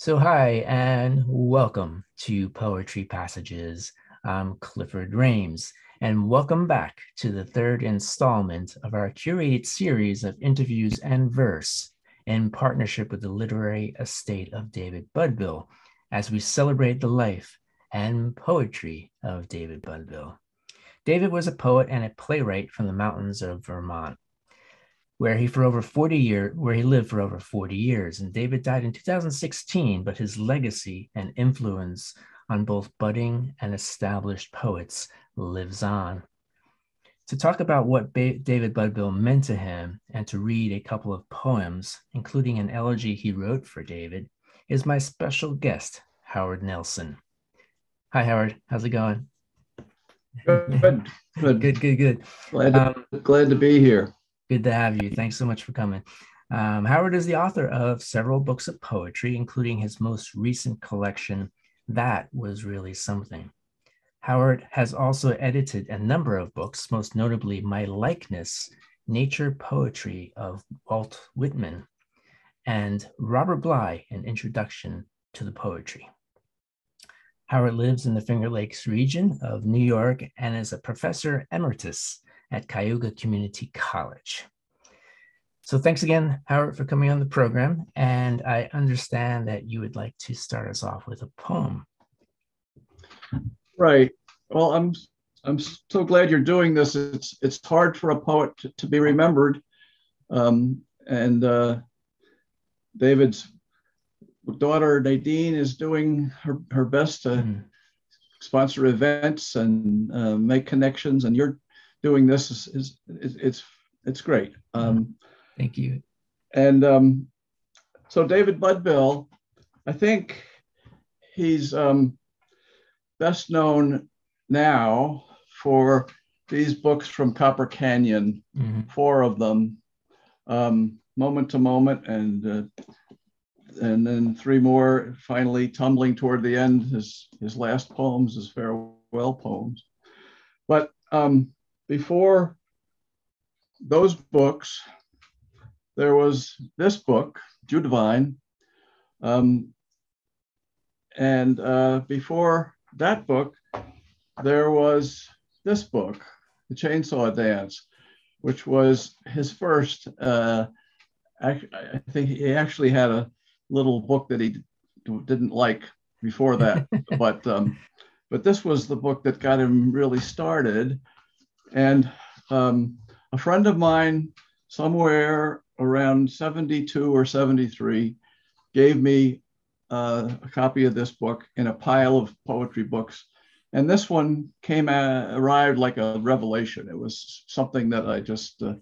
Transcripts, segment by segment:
So, hi, and welcome to Poetry Passages. I'm Clifford Rames, and welcome back to the third installment of our curated series of interviews and verse in partnership with the literary estate of David Budbill as we celebrate the life and poetry of David Budbill. David was a poet and a playwright from the mountains of Vermont where he for over 40 years where he lived for over 40 years. And david died in 2016 but his legacy and influence on both budding and established poets lives on. To talk about what ba- david budbill meant to him and to read a couple of poems including an elegy he wrote for david is my special guest howard nelson. Hi howard. How's it going? Good. Good. Good good good. Glad to, um, glad to be here Good to have you. Thanks so much for coming. Um, Howard is the author of several books of poetry, including his most recent collection, That Was Really Something. Howard has also edited a number of books, most notably My Likeness, Nature Poetry of Walt Whitman, and Robert Bly, An Introduction to the Poetry. Howard lives in the Finger Lakes region of New York and is a professor emeritus at Cayuga Community College. So thanks again, Howard, for coming on the program. And I understand that you would like to start us off with a poem. Right. Well, I'm I'm so glad you're doing this. It's it's hard for a poet to, to be remembered, um, and uh, David's daughter Nadine is doing her, her best to mm. sponsor events and uh, make connections, and you're doing this is, is, is it's it's great. Um, Thank you. And um, so David Budbill, I think he's um, best known now for these books from Copper Canyon, mm-hmm. four of them, um, Moment to Moment, and uh, and then three more. Finally, tumbling toward the end, his his last poems, his farewell poems. But um, before those books, there was this book, Judevine. Um, and uh, before that book, there was this book, The Chainsaw Dance, which was his first. Uh, I, I think he actually had a little book that he didn't like before that, but um, but this was the book that got him really started. And um, a friend of mine, somewhere around 72 or 73, gave me uh, a copy of this book in a pile of poetry books. And this one came, arrived like a revelation. It was something that I just uh,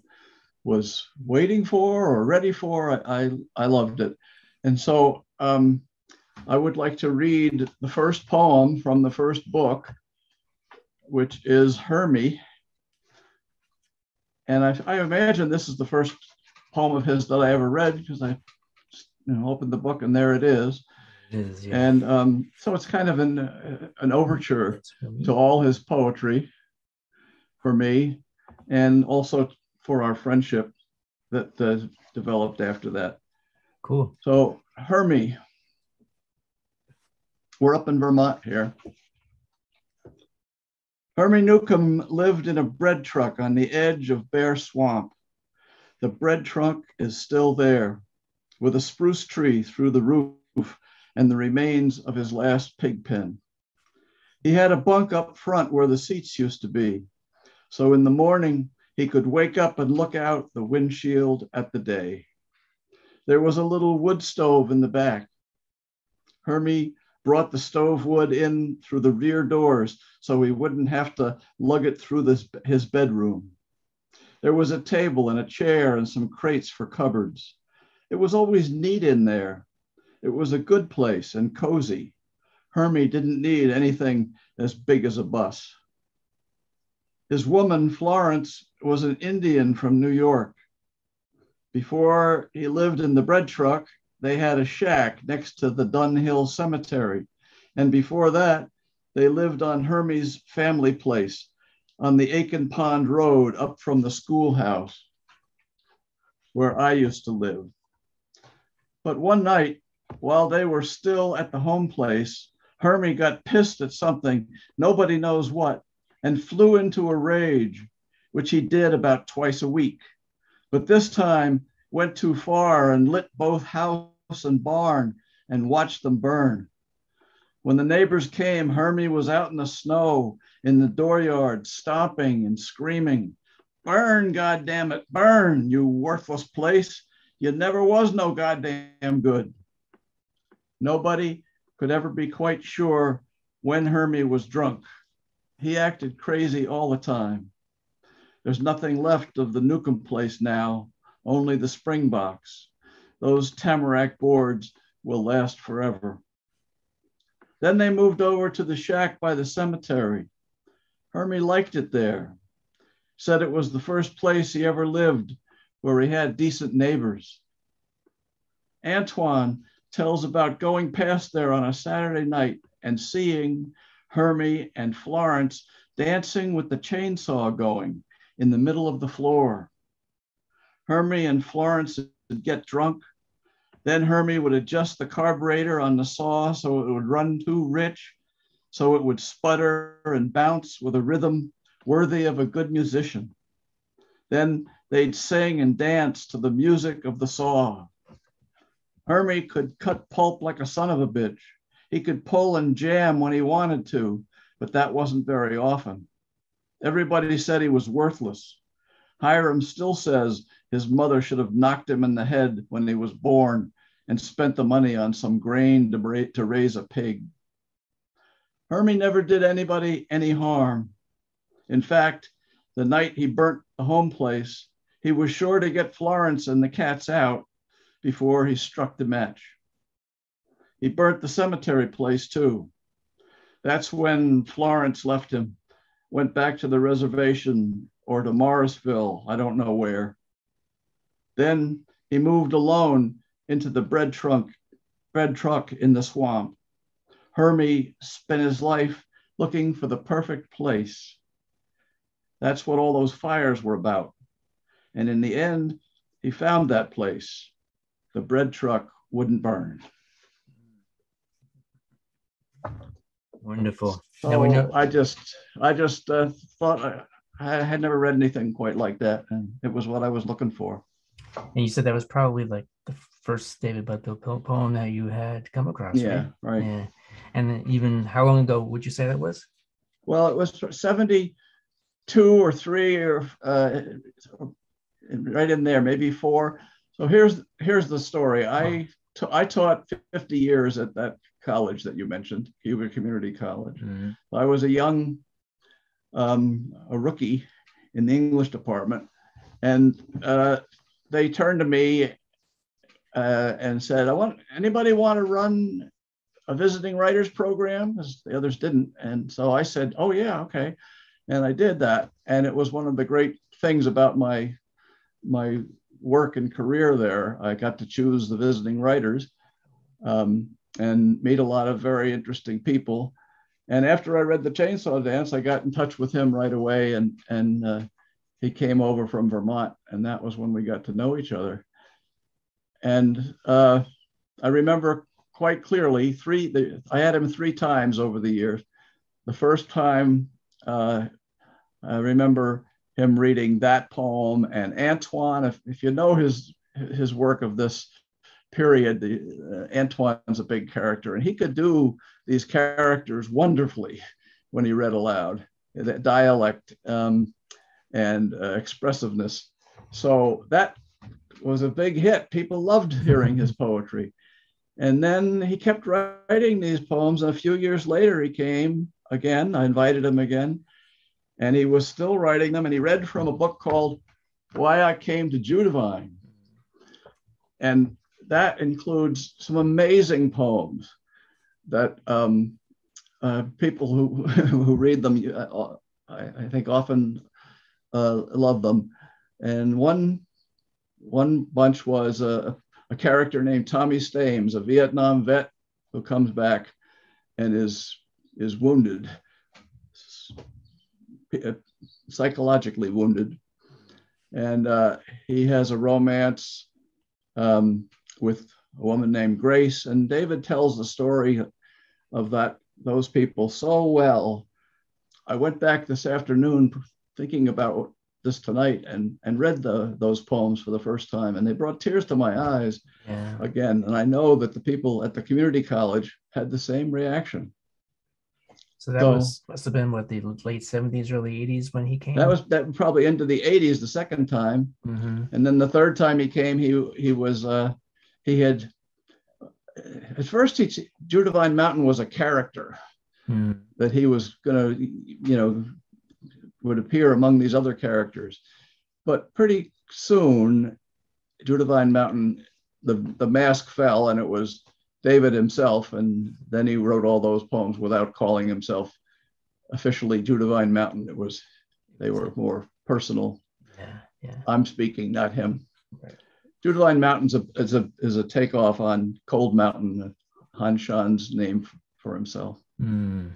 was waiting for or ready for. I, I, I loved it. And so um, I would like to read the first poem from the first book, which is Hermie and I, I, imagine this is the first poem of his that I ever read because I you know, opened the book and there it is. It is yeah. And um, so it's kind of an, uh, an overture to all his poetry for me and also for our friendship that uh, developed after that. Cool. So, Hermie, we're up in Vermont here. Hermie Newcomb lived in a bread truck on the edge of Bear Swamp. The bread truck is still there, with a spruce tree through the roof and the remains of his last pig pen. He had a bunk up front where the seats used to be, so in the morning he could wake up and look out the windshield at the day. There was a little wood stove in the back. Hermie brought the stove wood in through the rear doors so he wouldn't have to lug it through this, his bedroom. There was a table and a chair and some crates for cupboards. It was always neat in there. It was a good place and cozy. Hermie didn't need anything as big as a bus. His woman, Florence, was an Indian from New York. Before he lived in the bread truck, they had a shack next to the Dunhill Cemetery. And before that, they lived on Hermie's family place on the Aiken Pond Road up from the schoolhouse where I used to live. But one night, while they were still at the home place, Hermie got pissed at something, nobody knows what, and flew into a rage, which he did about twice a week. But this time went too far and lit both house and barn and watched them burn. When the neighbors came, Hermie was out in the snow in the dooryard, stomping and screaming, Burn, goddamn it, burn, you worthless place. You never was no goddamn good. Nobody could ever be quite sure when Hermie was drunk. He acted crazy all the time. There's nothing left of the Newcomb place now, only the spring box. Those tamarack boards will last forever. Then they moved over to the shack by the cemetery. Hermie liked it there, said it was the first place he ever lived where he had decent neighbors. Antoine tells about going past there on a Saturday night and seeing Hermie and Florence dancing with the chainsaw going in the middle of the floor. Hermie and Florence would get drunk. Then Hermie would adjust the carburetor on the saw so it would run too rich, so it would sputter and bounce with a rhythm worthy of a good musician. Then they'd sing and dance to the music of the saw. Hermie could cut pulp like a son of a bitch. He could pull and jam when he wanted to, but that wasn't very often. Everybody said he was worthless. Hiram still says his mother should have knocked him in the head when he was born and spent the money on some grain to raise a pig. Hermie never did anybody any harm. In fact, the night he burnt the home place, he was sure to get Florence and the cats out before he struck the match. He burnt the cemetery place too. That's when Florence left him, went back to the reservation or to Morrisville, I don't know where. Then he moved alone into the bread trunk, bread truck in the swamp. Hermie spent his life looking for the perfect place. That's what all those fires were about. And in the end, he found that place the bread truck wouldn't burn. Wonderful. So now we know- I just, I just uh, thought I, I had never read anything quite like that, and it was what I was looking for. And you said that was probably like the first David Budbill poem that you had come across. Yeah, right. right. Yeah. And even how long ago would you say that was? Well, it was 72 or three or uh, right in there, maybe four. So here's here's the story. I I taught 50 years at that college that you mentioned, Cayuga Community College. Mm-hmm. I was a young, um, a rookie in the English department, and uh, they turned to me uh, and said, "I want anybody want to run a visiting writers program?" As the others didn't, and so I said, "Oh yeah, okay," and I did that, and it was one of the great things about my my work and career there. I got to choose the visiting writers um, and meet a lot of very interesting people. And after I read the Chainsaw Dance, I got in touch with him right away, and and uh, he came over from Vermont, and that was when we got to know each other. And uh, I remember quite clearly three. The, I had him three times over the years. The first time, uh, I remember him reading that poem and Antoine. If, if you know his his work of this period, the, uh, Antoine's a big character, and he could do these characters wonderfully when he read aloud. That dialect um, and uh, expressiveness. So that was a big hit. People loved hearing his poetry. And then he kept writing these poems. And a few years later, he came again. I invited him again and he was still writing them. And he read from a book called Why I Came to Judevine. And that includes some amazing poems that um, uh, people who, who read them, uh, I, I, think, often uh, love them. And one, one bunch was a, a character named Tommy Stames, a Vietnam vet who comes back and is, is wounded psychologically wounded, and uh, he has a romance um, with a woman named Grace. And David tells the story of that those people so well. I went back this afternoon thinking about this tonight and and read the those poems for the first time, and they brought tears to my eyes yeah. again. And I know that the people at the community college had the same reaction. So that so, was must have been what the late seventies, early eighties when he came. That was that probably into the eighties the second time, mm-hmm. and then the third time he came, he he was uh, he had at first he Judevine Mountain was a character mm. that he was going to you know would appear among these other characters, but pretty soon Judevine Mountain the the mask fell and it was David himself, and then he wrote all those poems without calling himself officially Judevine Mountain. It was they were more personal. Yeah, yeah. I'm speaking, not him. Right. Judevine Mountain is a is a takeoff on Cold Mountain, Han Shan's name for himself. Mm.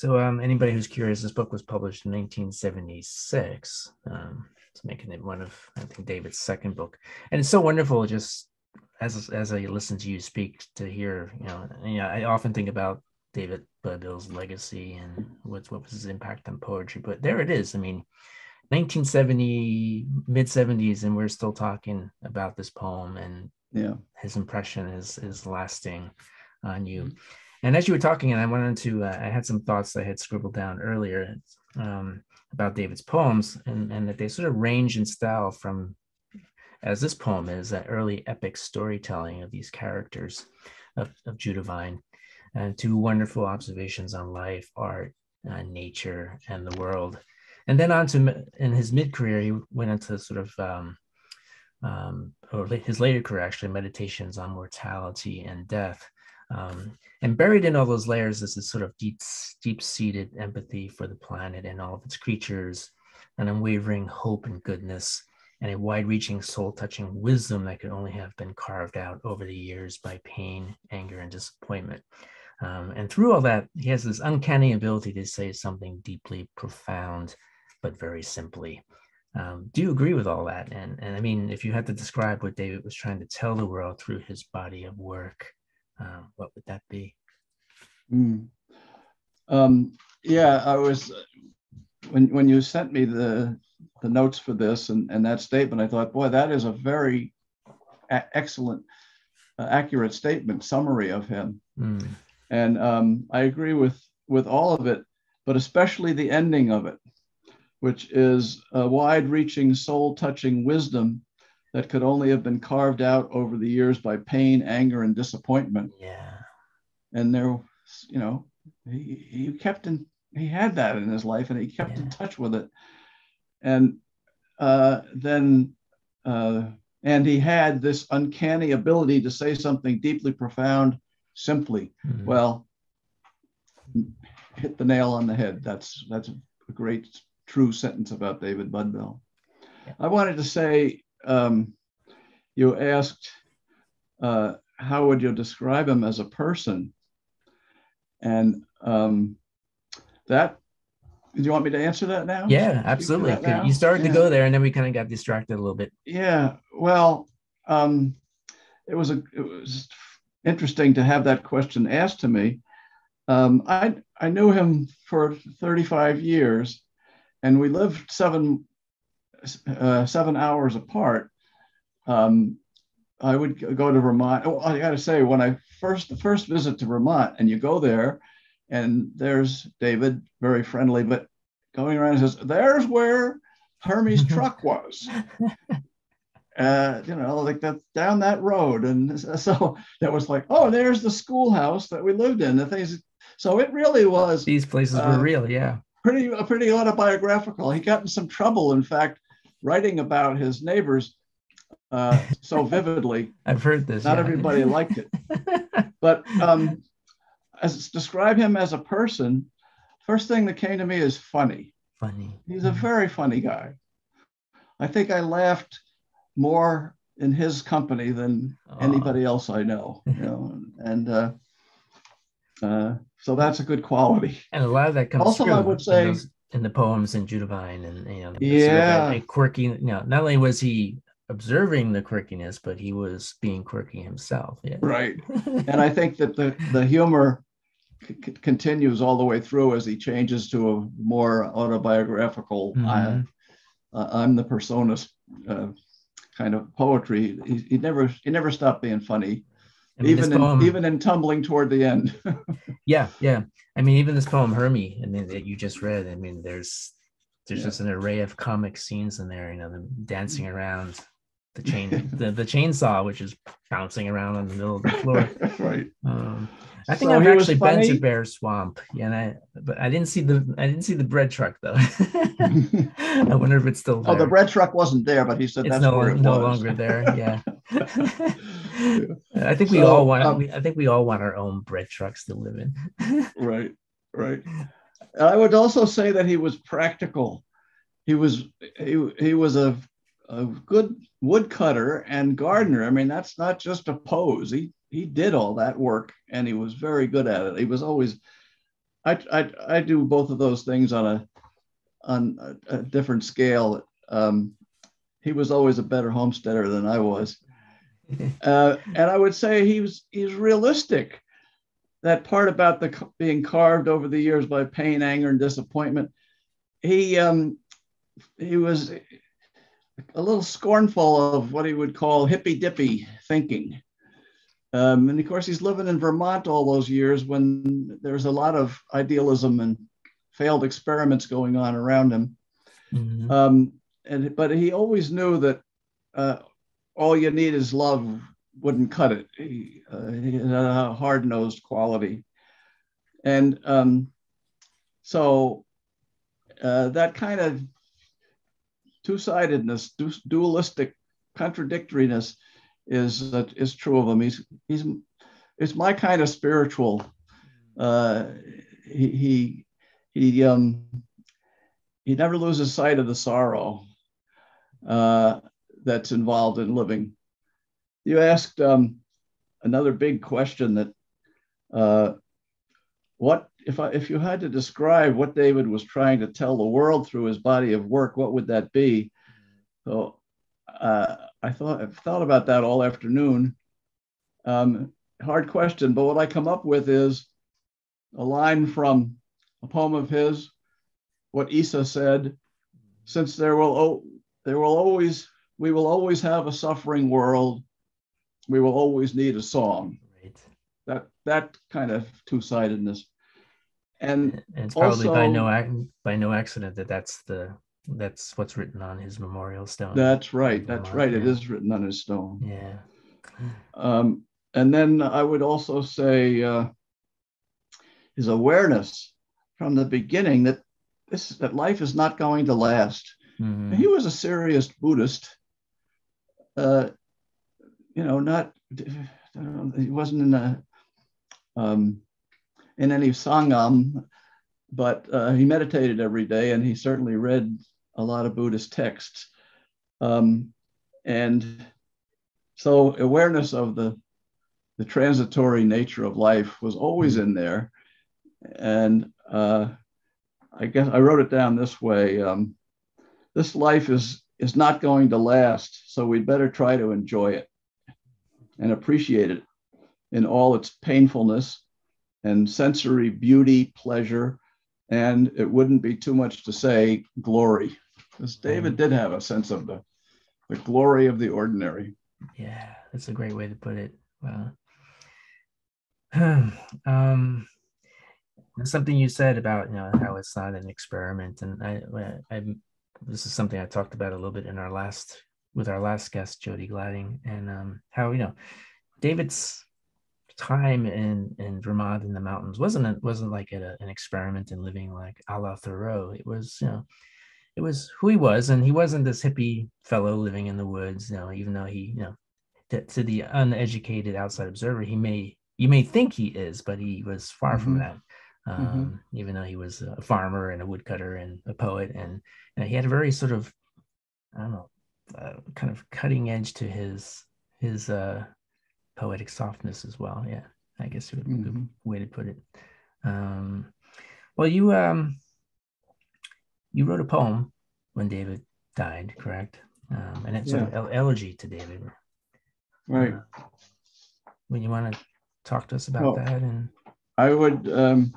So, um, anybody who's curious, this book was published in 1976. Um, it's making it one of I think David's second book, and it's so wonderful just as as I listen to you speak to hear, you know, you I often think about David Budbill's legacy and what's what was his impact on poetry. But there it is. I mean, 1970, mid 70s, and we're still talking about this poem, and yeah, his impression is is lasting on you. Mm-hmm. And as you were talking, and I went into, uh, I had some thoughts I had scribbled down earlier um, about David's poems, and and that they sort of range in style from as this poem is, that early epic storytelling of these characters of, of Judevine, and two wonderful observations on life, art, uh, nature, and the world. And then on to in his mid career, he went into sort of, um, um, or his later career actually, meditations on mortality and death. Um, and buried in all those layers is this sort of deep, deep-seated empathy for the planet and all of its creatures, an unwavering hope and goodness, and a wide reaching, soul touching wisdom that could only have been carved out over the years by pain, anger, and disappointment. Um, and through all that, he has this uncanny ability to say something deeply profound, but very simply. Um, do you agree with all that? And, and I mean, if you had to describe what David was trying to tell the world through his body of work, um, what would that be? Mm. Um, yeah, I was when when you sent me the the notes for this and, and that statement, I thought, boy, that is a very a- excellent, uh, accurate statement, summary of him. Mm. And um, I agree with with all of it, but especially the ending of it, which is a wide-reaching, soul-touching wisdom that could only have been carved out over the years by pain, anger, and disappointment. Yeah. And there, you know, he, he kept in he had that in his life and he kept yeah. in touch with it and uh, then uh, and he had this uncanny ability to say something deeply profound simply mm-hmm. well hit the nail on the head that's that's a great true sentence about david budbill yeah. i wanted to say um, you asked uh, how would you describe him as a person and um, that do you want me to answer that now? Yeah, absolutely. You started yeah. to go there, and then we kind of got distracted a little bit. Yeah. Well, um, it was a it was interesting to have that question asked to me. Um, I I knew him for 35 years, and we lived seven uh, seven hours apart. Um, I would go to Vermont. Oh, I got to say, when I first the first visit to Vermont, and you go there, and there's David, very friendly, but going around and says, "There's where Hermie's truck was." Uh, you know, like that down that road, and so that was like, oh, there's the schoolhouse that we lived in. The things, so it really was. These places uh, were real, yeah. Pretty, pretty autobiographical. He got in some trouble, in fact, writing about his neighbors uh, so vividly. I've heard this. Not yeah. everybody liked it, but um, as describe him as a person, first thing that came to me is funny. Funny. He's a very funny guy. I think I laughed more in his company than anybody else I know. You know, and uh, uh, so that's a good quality. And a lot of that comes also. I would say those, in the poems in Judevine, and you know, yeah, sort of a, a, quirky. You know, not only was he observing the quirkiness, but he was being quirky himself. Yeah. Right. and I think that the the humor c- continues all the way through as he changes to a more autobiographical. Mm-hmm. Uh, I'm the personas uh, kind of poetry. He, he never he never stopped being funny. I mean, even in, poem, even in tumbling toward the end. yeah, yeah. I mean, even this poem Hermie, I mean, that you just read. I mean, there's there's yeah. just an array of comic scenes in there. You know, them dancing around the chain, the, the chainsaw, which is bouncing around on the middle of the floor. right. Um, I think so I've actually been to Bear Swamp. Yeah, and I but I didn't see the I didn't see the bread truck though. I wonder if it's still there. Oh, the bread truck wasn't there, but he said it's that's no, where it no was. longer there. Yeah. I think we so, all want. Um, we, I think we all want our own bread trucks to live in. right. Right. I would also say that he was practical. He was he, he was a, a good woodcutter and gardener. I mean, that's not just a pose. He he did all that work and he was very good at it. He was always I I, I do both of those things on a on a, a different scale. Um, he was always a better homesteader than I was. Uh, and I would say he was he's realistic that part about the being carved over the years by pain, anger, and disappointment. He um, he was a little scornful of what he would call hippy dippy thinking. Um, and of course, he's living in Vermont all those years when there's a lot of idealism and failed experiments going on around him. Mm-hmm. Um, and but he always knew that uh, all you need is love wouldn't cut it. He, uh, he a hard nosed quality. And um, so uh, that kind of two sidedness, du- dualistic contradictoriness is uh, is true of him. He's he's it's my kind of spiritual. Uh, he he he um he never loses sight of the sorrow uh, that's involved in living you asked um, another big question that uh, what if I, if you had to describe what David was trying to tell the world through his body of work, what would that be? So uh, I thought I've thought about that all afternoon. Um, hard question, but what I come up with is a line from a poem of his, what Isa said, since there will oh, there will always we will always have a suffering world we will always need a song. Right. That that kind of two sidedness, and, and it's probably also, by no by no accident that that's the that's what's written on his memorial stone. That's right. That's right. It is written on his stone. Yeah. Um, and then I would also say uh, his awareness from the beginning that this that life is not going to last. Mm-hmm. He was a serious Buddhist. Uh, you know, not he wasn't in a um, in any sangam, but uh, he meditated every day, and he certainly read a lot of Buddhist texts. Um, and so awareness of the the transitory nature of life was always in there, and uh, I guess I wrote it down this way: um, this life is is not going to last, so we'd better try to enjoy it and appreciate it in all its painfulness and sensory beauty, pleasure, and it wouldn't be too much to say glory, because David did have a sense of the, the glory of the ordinary. Yeah, that's a great way to put it. Wow. um, something you said about you know how it's not an experiment, and I, I, this is something I talked about a little bit in our last with our last guest, Jody Gladding, and um, how you know David's time in in Vermont in the mountains wasn't a, wasn't like a, an experiment in living like a la Thoreau. It was you know it was who he was, and he wasn't this hippie fellow living in the woods. You know, even though he you know to, to the uneducated outside observer, he may you may think he is, but he was far mm-hmm. from that. Mm-hmm. Um, mm-hmm. Even though he was a farmer and a woodcutter and a poet, and know, he had a very sort of I don't know uh, kind of cutting edge to his his uh, poetic softness as well. Yeah, I guess would be mm-hmm. a good way to put it. Um, well, you um, you wrote a poem when David died, correct? um, and it's yeah. an elegy to David. Right. Uh, when you want to talk to us about well, that, and I would, um,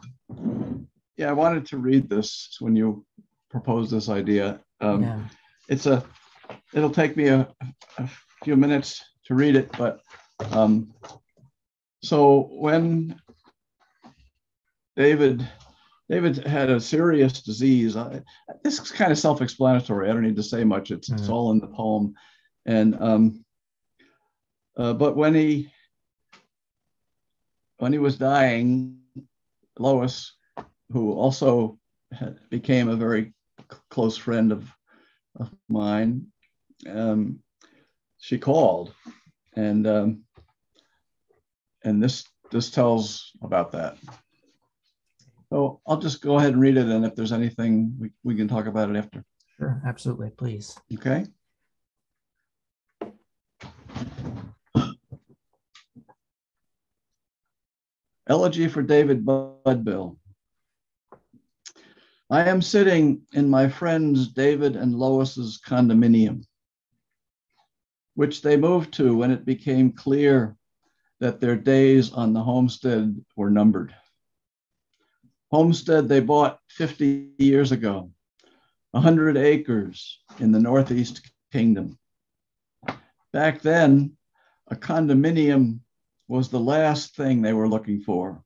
yeah, I wanted to read this when you proposed this idea. Um, yeah. It's a, it'll take me a, a, few minutes to read it, but um, so when David David had a serious disease. I, this is kind of self-explanatory. I don't need to say much. It's, mm-hmm. it's all in the poem. And um, uh, but when he when he was dying, Lois, who also had, became a very close friend of, of mine, um, she called, and um, and this this tells about that. So I'll just go ahead and read it, and if there's anything, we, we can talk about it after. Sure, absolutely, please. Okay. Elegy for David Budbill. I am sitting in my friends David and Lois's condominium, which they moved to when it became clear that their days on the homestead were numbered homestead they bought 50 years ago, 100 acres in the Northeast Kingdom. Back then, a condominium was the last thing they were looking for.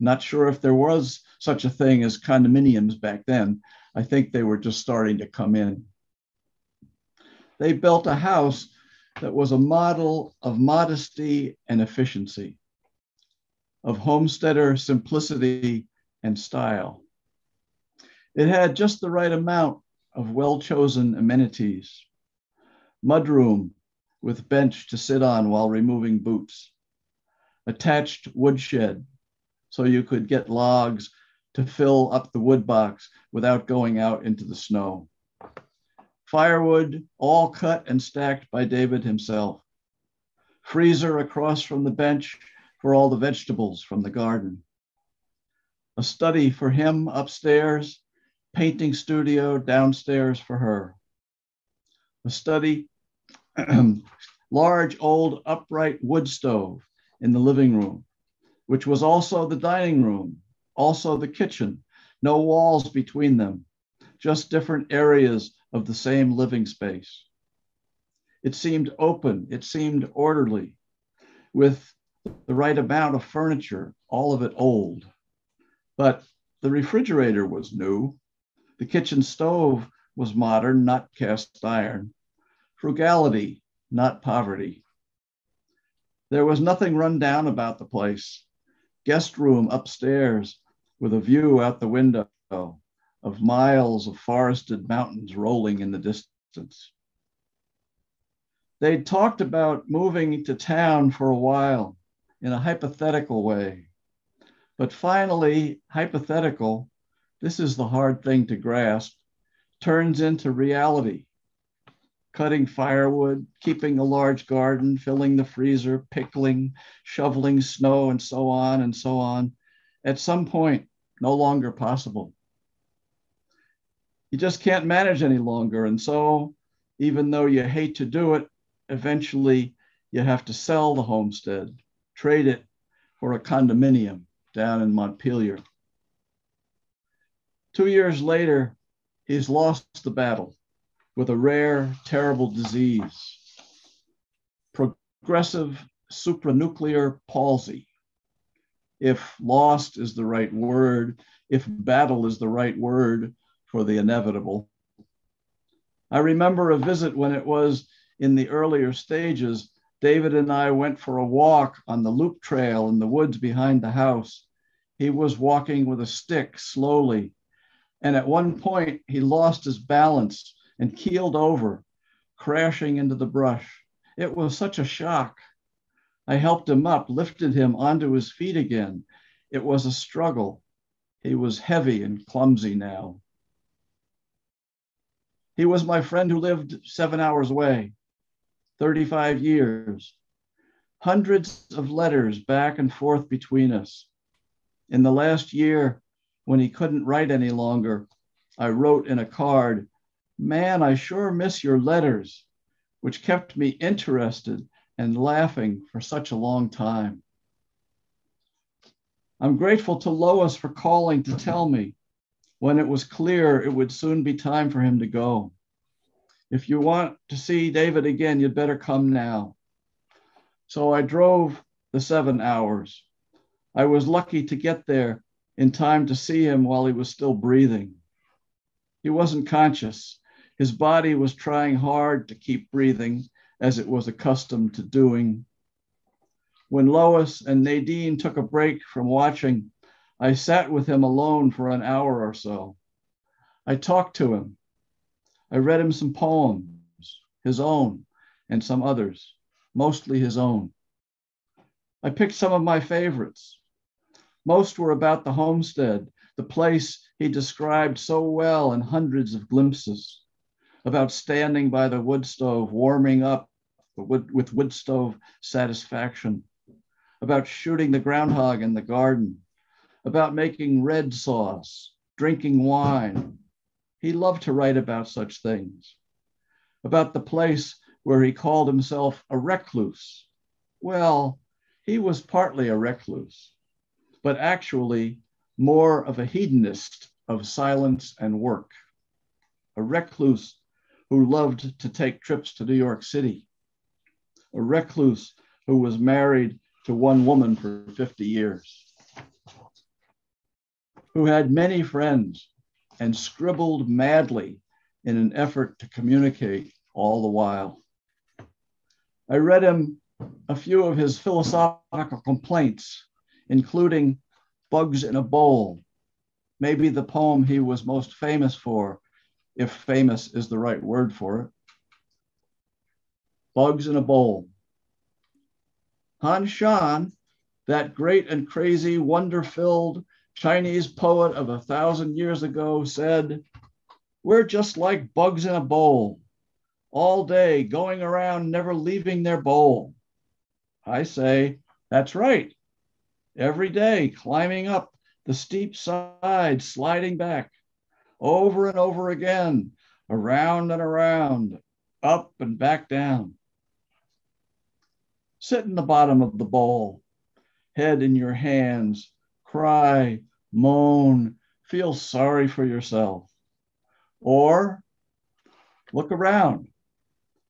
Not sure if there was such a thing as condominiums back then. I think they were just starting to come in. They built a house that was a model of modesty and efficiency of homesteader simplicity and style. It had just the right amount of well chosen amenities mudroom with bench to sit on while removing boots, attached woodshed so you could get logs to fill up the wood box without going out into the snow. Firewood, all cut and stacked by David himself. Freezer across from the bench for all the vegetables from the garden. A study for him upstairs, painting studio downstairs for her. A study, large old upright wood stove in the living room, which was also the dining room, also the kitchen, no walls between them, just different areas of the same living space. It seemed open, it seemed orderly, with the right amount of furniture, all of it old. But the refrigerator was new. The kitchen stove was modern, not cast iron. Frugality, not poverty. There was nothing run down about the place. Guest room upstairs with a view out the window of miles of forested mountains rolling in the distance. They'd talked about moving to town for a while in a hypothetical way. But finally, hypothetical, this is the hard thing to grasp, turns into reality. Cutting firewood, keeping a large garden, filling the freezer, pickling, shoveling snow, and so on and so on. At some point, no longer possible. You just can't manage any longer. And so, even though you hate to do it, eventually you have to sell the homestead trade it for a condominium down in Montpelier. Two years later, he's lost the battle with a rare, terrible disease, progressive supranuclear palsy. If lost is the right word, if battle is the right word for the inevitable. I remember a visit when it was in the earlier stages David and I went for a walk on the loop trail in the woods behind the house. He was walking with a stick slowly. And at one point, he lost his balance and keeled over, crashing into the brush. It was such a shock. I helped him up, lifted him onto his feet again. It was a struggle. He was heavy and clumsy now. He was my friend who lived seven hours away. 35 years, hundreds of letters back and forth between us. In the last year, when he couldn't write any longer, I wrote in a card, Man, I sure miss your letters, which kept me interested and laughing for such a long time. I'm grateful to Lois for calling to tell me when it was clear it would soon be time for him to go. If you want to see David again, you'd better come now. So I drove the seven hours. I was lucky to get there in time to see him while he was still breathing. He wasn't conscious. His body was trying hard to keep breathing as it was accustomed to doing. When Lois and Nadine took a break from watching, I sat with him alone for an hour or so. I talked to him. I read him some poems, his own and some others, mostly his own. I picked some of my favorites. Most were about the homestead, the place he described so well in hundreds of glimpses, about standing by the wood stove, warming up with wood stove satisfaction, about shooting the groundhog in the garden, about making red sauce, drinking wine. He loved to write about such things, about the place where he called himself a recluse. Well, he was partly a recluse, but actually more of a hedonist of silence and work, a recluse who loved to take trips to New York City, a recluse who was married to one woman for 50 years, who had many friends and scribbled madly in an effort to communicate all the while. I read him a few of his philosophical complaints, including Bugs in a Bowl, maybe the poem he was most famous for, if famous is the right word for it. Bugs in a Bowl. Han Shan, that great and crazy, wonder filled Chinese poet of a thousand years ago, said, We're just like bugs in a bowl, all day going around, never leaving their bowl. I say, that's right. Every day, climbing up the steep side, sliding back over and over again, around and around, up and back down. Sit in the bottom of the bowl, head in your hands, cry, moan, feel sorry for yourself. Or look around,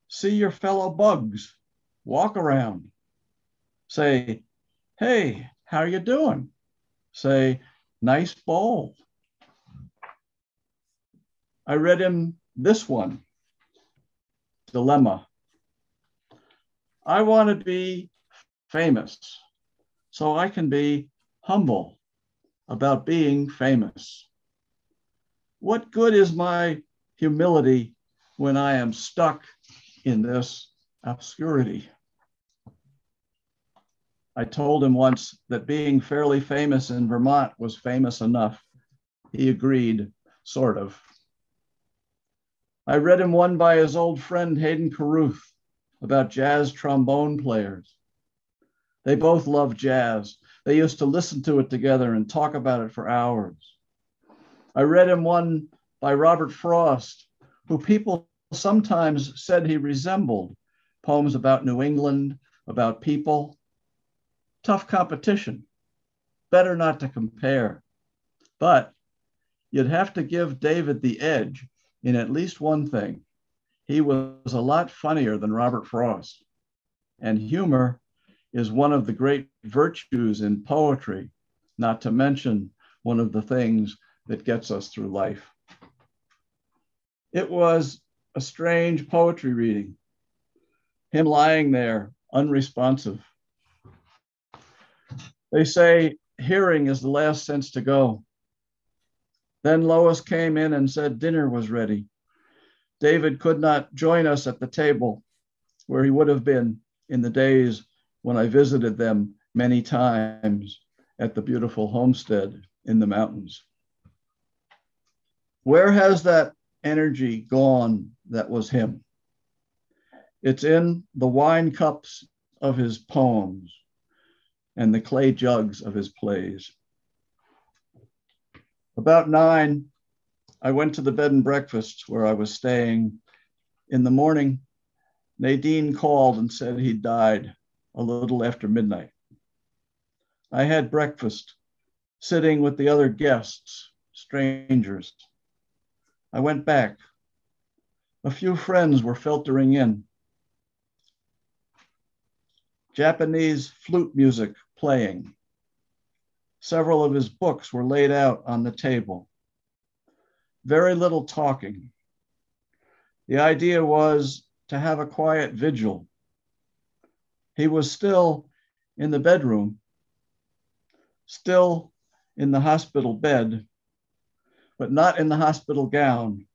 see your fellow bugs, walk around, Say, hey, how are you doing? Say, nice bowl. I read him this one, Dilemma. I want to be famous so I can be humble about being famous. What good is my humility when I am stuck in this obscurity? I told him once that being fairly famous in Vermont was famous enough. He agreed, sort of. I read him one by his old friend Hayden Carruth about jazz trombone players. They both loved jazz. They used to listen to it together and talk about it for hours. I read him one by Robert Frost, who people sometimes said he resembled poems about New England, about people tough competition. Better not to compare. But you'd have to give David the edge in at least one thing. He was a lot funnier than Robert Frost. And humor is one of the great virtues in poetry, not to mention one of the things that gets us through life. It was a strange poetry reading, him lying there unresponsive they say hearing is the last sense to go. Then Lois came in and said dinner was ready. David could not join us at the table where he would have been in the days when I visited them many times at the beautiful homestead in the mountains. Where has that energy gone that was him? It's in the wine cups of his poems and the clay jugs of his plays. About nine, I went to the bed and breakfast where I was staying. In the morning, Nadine called and said he died a little after midnight. I had breakfast sitting with the other guests, strangers. I went back. A few friends were filtering in. Japanese flute music playing. Several of his books were laid out on the table. Very little talking. The idea was to have a quiet vigil. He was still in the bedroom, still in the hospital bed, but not in the hospital gown.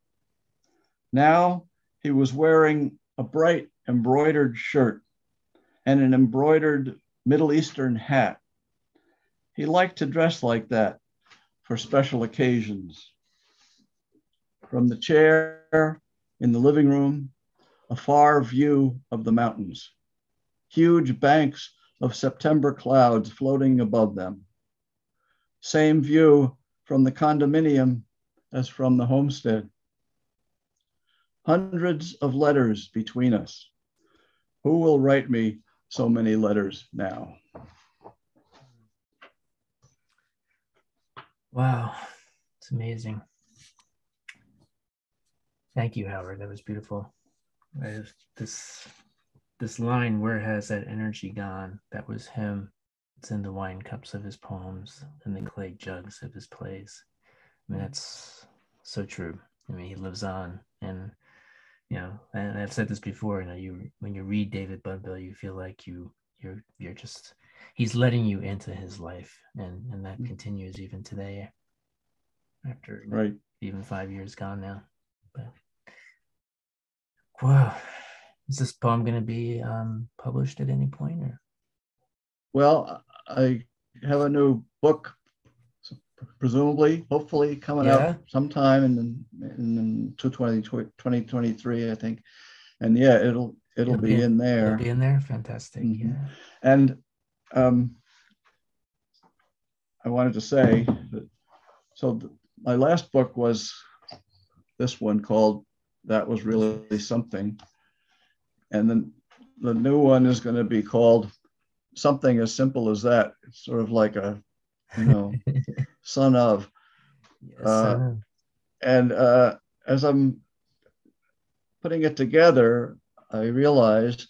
Now he was wearing a bright embroidered shirt and an embroidered Middle Eastern hat. He liked to dress like that for special occasions. From the chair in the living room, a far view of the mountains, huge banks of September clouds floating above them. Same view from the condominium as from the homestead. Hundreds of letters between us. Who will write me so many letters now? Wow, it's amazing. Thank you, Howard. That was beautiful. This this line, where has that energy gone? That was him. It's in the wine cups of his poems and the clay jugs of his plays. I mean, that's so true. I mean, he lives on, and you know, and I've said this before. You know, you when you read David Budbill, you feel like you you're you're just he's letting you into his life, and and that mm-hmm. continues even today, after right even five years gone now. But wow, is this poem going to be um, published at any point, or? Well, I have a new book, presumably, hopefully, coming yeah. out sometime in in, in 2023, I think. And yeah, it'll it'll, it'll be, be, in there. It'll be in there. Fantastic. Mm-hmm. Yeah. And um, I wanted to say that. So th- my last book was this one called "That Was Really Something," and then the new one is going to be called something as simple as that. It's sort of like a, you know, son of. Yes, uh, and uh, as I'm putting it together, I realized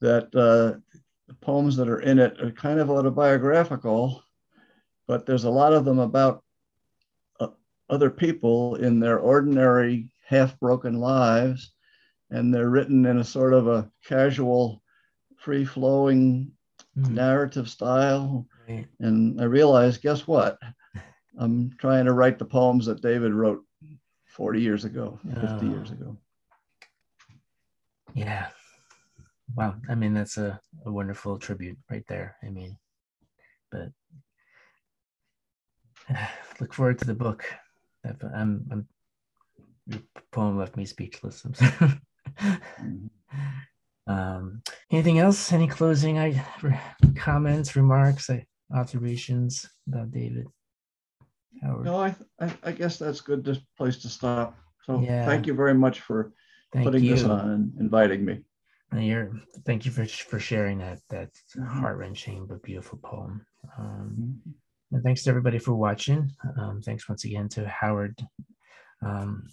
that uh, the poems that are in it are kind of autobiographical, but there's a lot of them about uh, other people in their ordinary, half broken lives. And they're written in a sort of a casual, free flowing mm-hmm. narrative style. Right. And I realized, guess what? I'm trying to write the poems that David wrote 40 years ago, 50 oh. years ago. Yeah. Wow. I mean, that's a, a wonderful tribute right there. I mean, but look forward to the book. I'm, I'm your poem left me speechless. Um, anything else? Any closing I, comments, remarks, observations about David? Howard? No, I, I, I guess that's good to, place to stop. So yeah. thank you very much for thank putting you. this on and inviting me. You're, thank you for for sharing that that mm-hmm. heart wrenching but beautiful poem. Um, mm-hmm. and thanks to everybody for watching. Um, thanks once again to Howard um,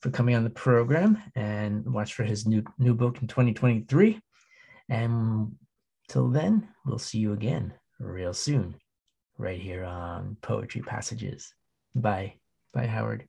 for coming on the program and watch for his new new book in 2023. And till then, we'll see you again real soon, right here on Poetry Passages. Bye. Bye, Howard.